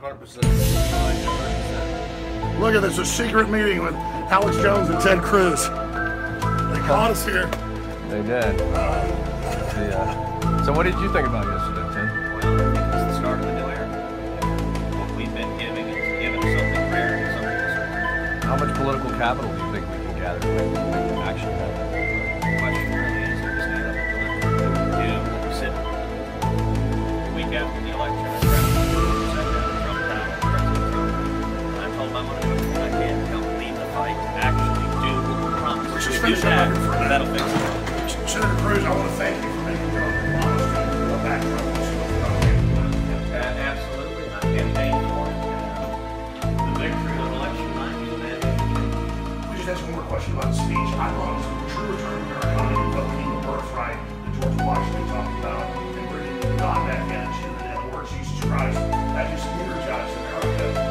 100%. Look at this, a secret meeting with Alex Jones and Ted Cruz. They caught us here. They did. Yeah. So what did you think about yesterday, Tim? Well, I think it's the start of a new era. What we've been giving is giving something rare and something historic. How much political capital do you think we can gather to make action happen? Question a minute. that'll fix it. Senator Cruz, I want to thank you for making your own promise to back from. Absolutely, and I'm campaigning for it. The victory on election night was an We just ask one more question about the speech. I thought it was a true return to our economy, but the birthright that George Washington talked about and bringing God back into it. In other words, Jesus Christ as you energized America.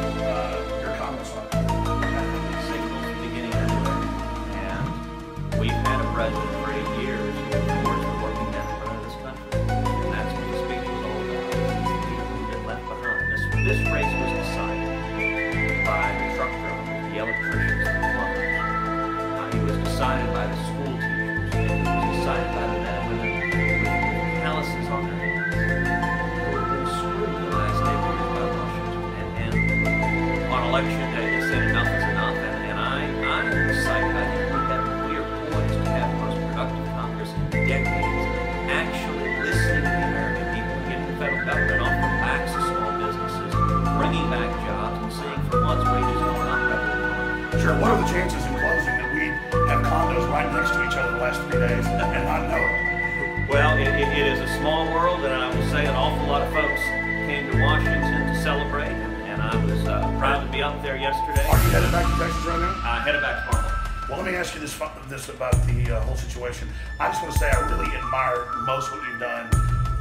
Uh, it was decided by the school teachers. It was decided by the men and women with calluses on their hands by. And, and on election Sure. What are the chances in closing that we have condos right next to each other the last three days and not know it? Well, it, it, it is a small world, and I will say an awful lot of folks came to Washington to celebrate, and, and I was uh, proud to be up there yesterday. Are you headed back to Texas right now? I headed back tomorrow. Well, let me ask you this, this about the uh, whole situation. I just want to say I really admire most what you've done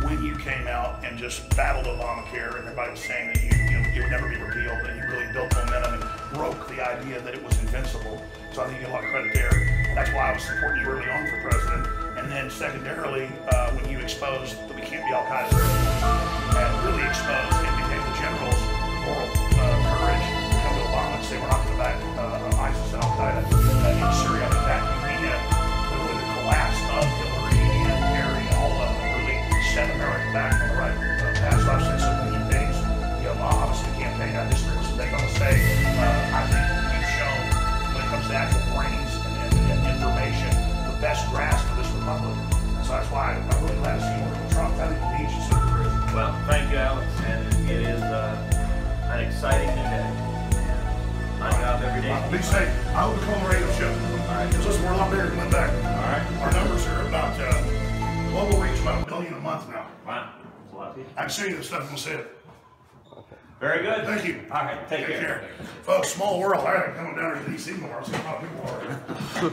when you came out and just battled Obamacare, and everybody was saying that you, you know, it would never be repealed, and you really built momentum and broke the idea that it was invincible. So I think you get a lot of credit there. That's why I was supporting you early on for president. And then secondarily, uh, when you exposed that we can't be Al Qaeda, and really exposed and became the general's moral uh, courage to come to Obama and say we're not going to back uh, ISIS and Al Qaeda uh, in Syria. Think that began really the collapse of Hillary and Kerry all of them really set America back grasp of this republic. And so that's why I'm really glad to see you working with Trump. I think needs you, Senator Cruz. Well, thank you, Alex, and it is uh, an exciting new day. My job every day. Be safe. I hope the Radio show. All right. Because listen, we're a lot bigger than back. All right. Our numbers are about, uh, global reach about a million a month now. Wow, that's a lot of people. I'm seeing the stuff to say it. Very good. Thank you. All right, take care. Folks, small world. All right, coming down to DC more. See how people are.